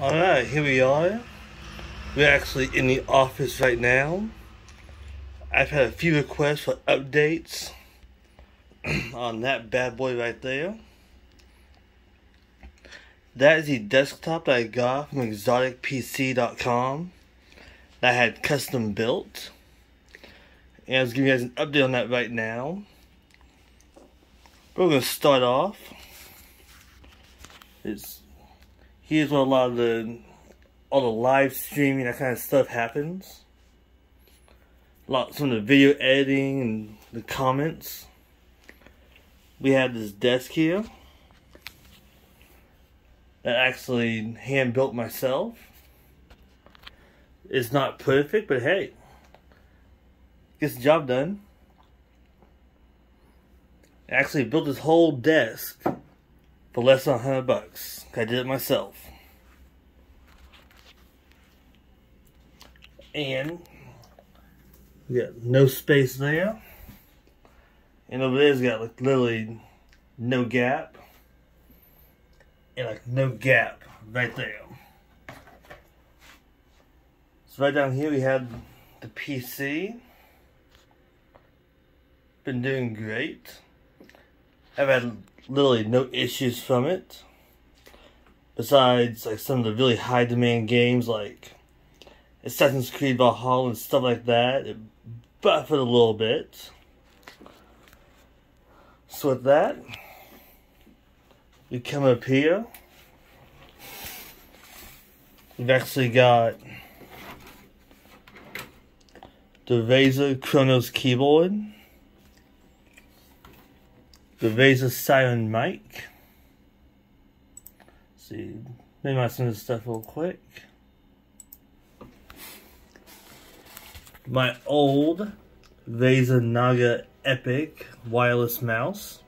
Alright, here we are. We're actually in the office right now. I've had a few requests for updates on that bad boy right there. That is the desktop that I got from xoticpc.com that I had custom built. And I was giving you guys an update on that right now. We're going to start off. It's here's where a lot of the all the live streaming that kind of stuff happens. A lot some of the video editing and the comments. We have this desk here that actually hand built myself. It's not perfect, but hey, gets the job done. Actually built this whole desk for less than 100 bucks. I did it myself. And we got no space there. And over there's got like literally no gap. And like no gap right there. So right down here we have the PC. Been doing great. I've had literally no issues from it. Besides like some of the really high demand games like Assassin's Creed Valhalla and stuff like that. It buffered a little bit. So with that, we come up here. We've actually got the Razer Kronos keyboard, the Razer Seiren mic. Let's see, minimize some of this stuff real quick. my old Razer Naga Epic wireless mouse.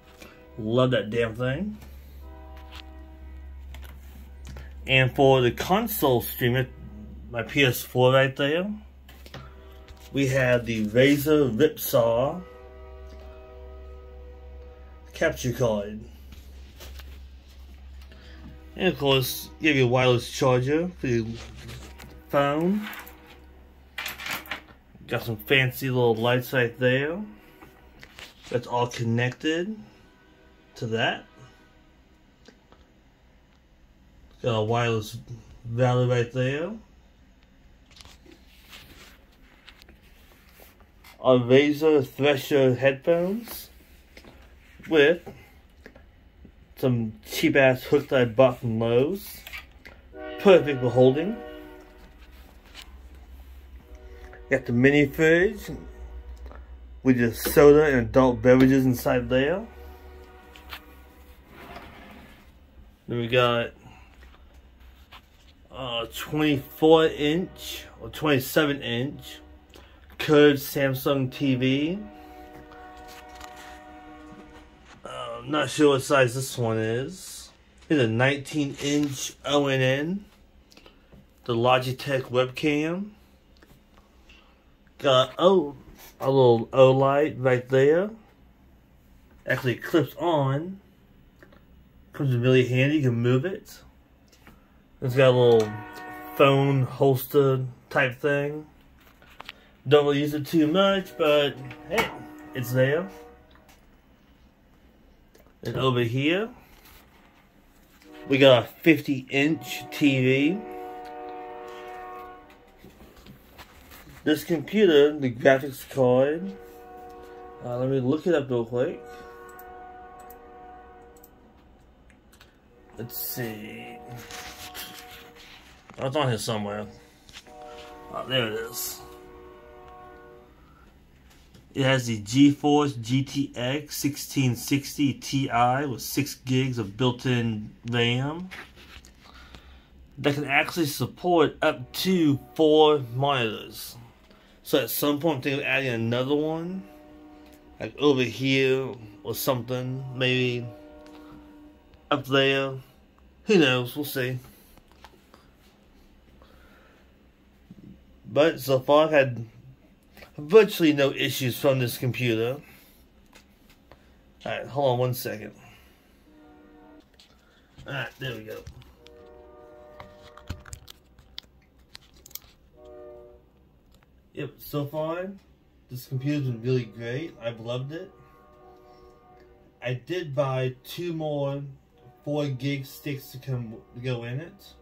Love that damn thing. And for the console streamer, my PS4 right there, we have the Razer Ripsaw capture card. And of course, you have your wireless charger for your phone. Got some fancy little lights right there. That's all connected to that. Got a wireless valley right there. A Razer Thresher headphones with some cheap ass hook that I bought from Lowe's. Perfect for holding. Got the mini fridge with your soda and adult beverages inside there. Then we got a 24 inch or 27 inch curved Samsung TV. Uh, I'm not sure what size this one is. It's a 19 inch ONN. The Logitech webcam. Got oh a little O light right there. Actually clips on. Comes in really handy, you can move it. It's got a little phone holster type thing. Don't really use it too much, but hey, it's there. And over here, we got a 50 inch TV. This computer, the graphics card, uh, let me look it up real quick. Let's see. Oh, it's on here somewhere. Oh, there it is. It has the GeForce GTX 1660 Ti with 6 gigs of built-in RAM that can actually support up to 4 monitors. So at some point, I'm thinking of adding another one, like over here or something, maybe up there. Who knows? We'll see. But so far, I've had virtually no issues from this computer. Alright, hold on one second. Alright, there we go. Yep, so far, this computer's been really great. I've loved it. I did buy two more 4 gig sticks to come to go in it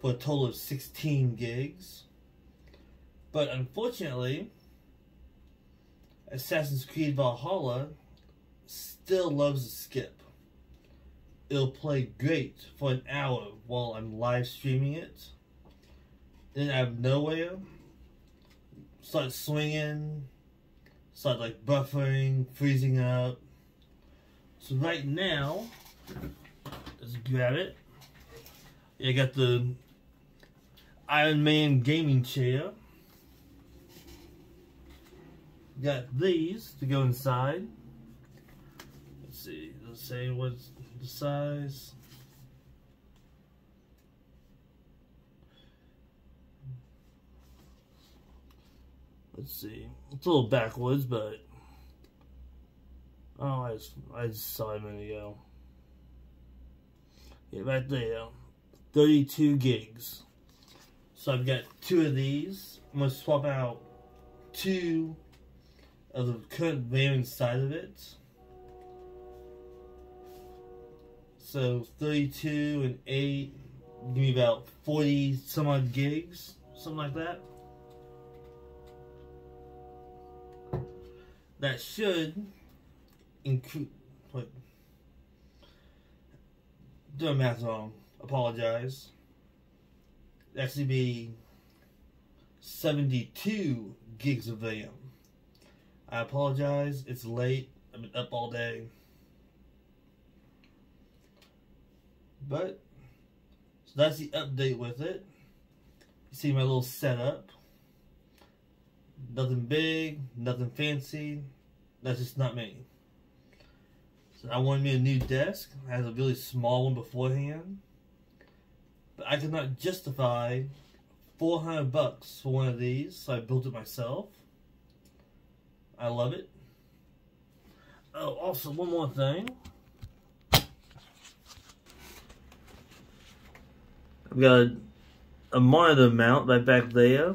for a total of 16 gigs. But unfortunately, Assassin's Creed Valhalla still loves to skip. It'll play great for an hour while I'm live streaming it. Then out of nowhere, start swinging, start like buffering, freezing up. So right now, let's grab it. I got the Iron Man gaming chair. Got these to go inside. Let's see, let's say what's the size. Let's see. It's a little backwards, but oh, I just, I just saw it a minute ago. Yeah, right there, 32 gigs. So I've got two of these. I'm gonna swap out two of the current RAM inside of it. So 32 and 8 give me about 40 some odd gigs, something like that. That should include what doing math wrong. Apologize. That should be 72 gigs of RAM. I apologize. It's late. I've been up all day. But, so that's the update with it. You see my little setup. Nothing big, nothing fancy. That's just not me. So I wanted me a new desk. I had a really small one beforehand. But I could not justify 400 bucks for one of these, so I built it myself. I love it. Oh, also one more thing. I've got a monitor mount right back there.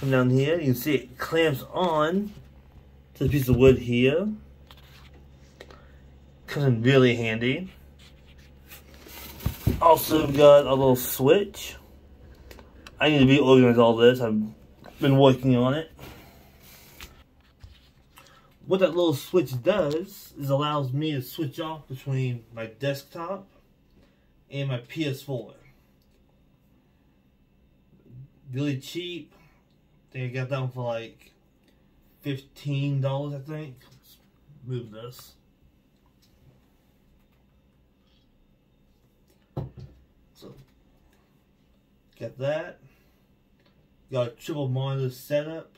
Come down here, you can see it clamps on to the piece of wood here. Comes in really handy. Also got a little switch. I need to reorganize all this. I've been working on it what that little switch does is allows me to switch off between my desktop and my PS4. Really cheap. I think I got that one for like $15, I think. Let's move this. So, got that. Got a triple monitor setup.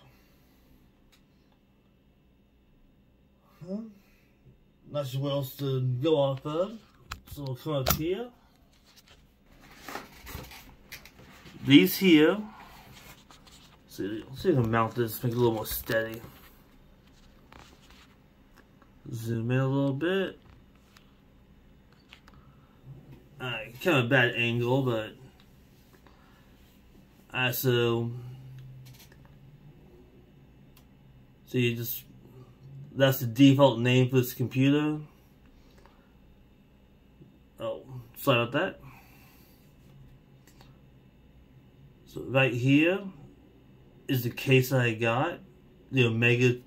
Not sure what else to uh, go off of. So we'll come up here. These here. See, see if I can mount this, make it a little more steady. Zoom in a little bit. Alright, kind of a bad angle, but I so so you just that's the default name for this computer. Oh, sorry about that. So right here is the case I got. The Omega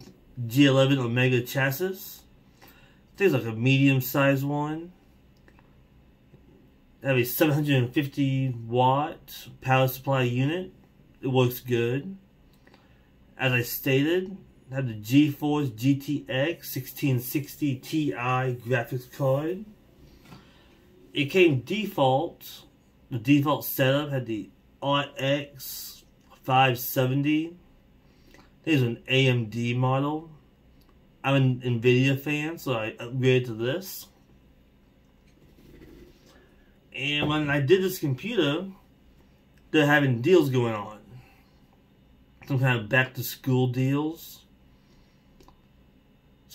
G11 Omega chassis. It's like a medium sized one. I have a 750 watt power supply unit. It works good. As I stated, Have the GeForce GTX 1660 Ti graphics card. It came default. The default setup had the RX 570. There's an AMD model. I'm an NVIDIA fan, so I upgraded to this. And when I did this computer, they're having deals going on. Some kind of back to school deals.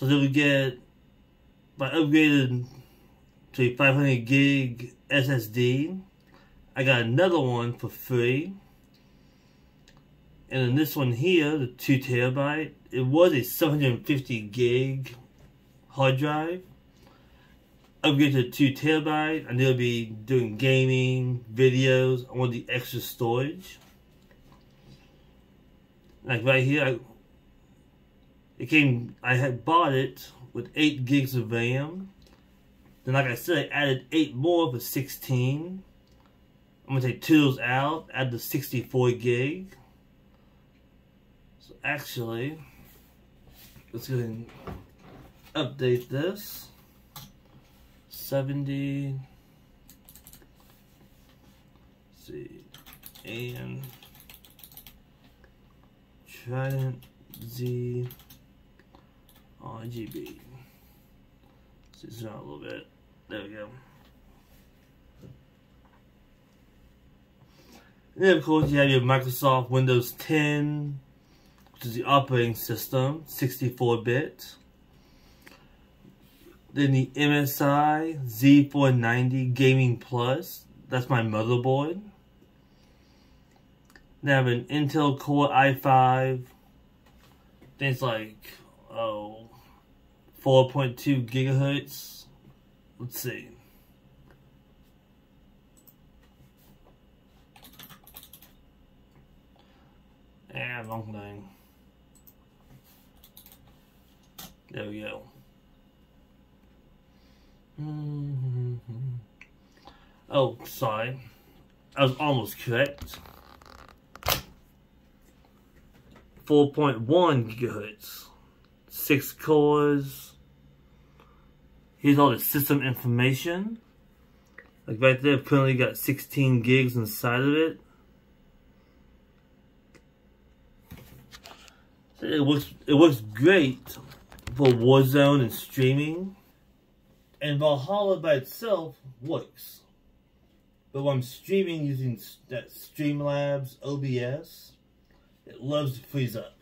So they would get, I upgraded to a 500 gig SSD, I got another one for free. And then this one here, the 2 terabyte, it was a 750 gig hard drive. Upgrade to 2 terabyte, and they'll be doing gaming, videos. I want the extra storage. Like right here, I, it came, I had bought it with 8 gigs of RAM. Then like I said, I added 8 more for 16. I'm going to take those out, add the 64 gig. So actually, let's go ahead and update this. 70. see. And Trident Z RGB. Let's zoom out a little bit. There we go. And then of course you have your Microsoft Windows 10, which is the operating system, 64-bit. Then the MSI Z490 Gaming Plus, that's my motherboard. Then I have an Intel Core i5, things like, oh, 4.2 gigahertz. Let's see. Yeah, long thing. There we go. Mm -hmm. Oh, sorry. I was almost correct. 4.1 gigahertz. Six cores. Here's all the system information. Like right there, currently got 16 gigs inside of it. It works. It works great for Warzone and streaming. And Valhalla by itself works. But when I'm streaming using that Streamlabs OBS, it loves to freeze up.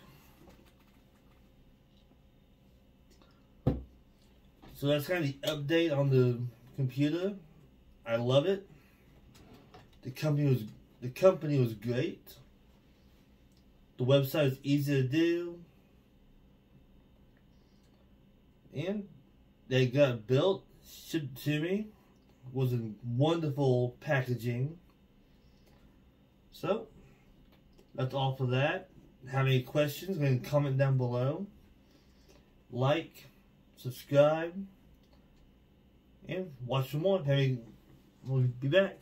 So that's kind of the update on the computer. I love it. The company was the company was great. The website is easy to do. And they got built, shipped to me. Was in wonderful packaging. So, that's all for that. Have any questions? Go and comment down below. Like, subscribe, and watch some more. Have we'll be back.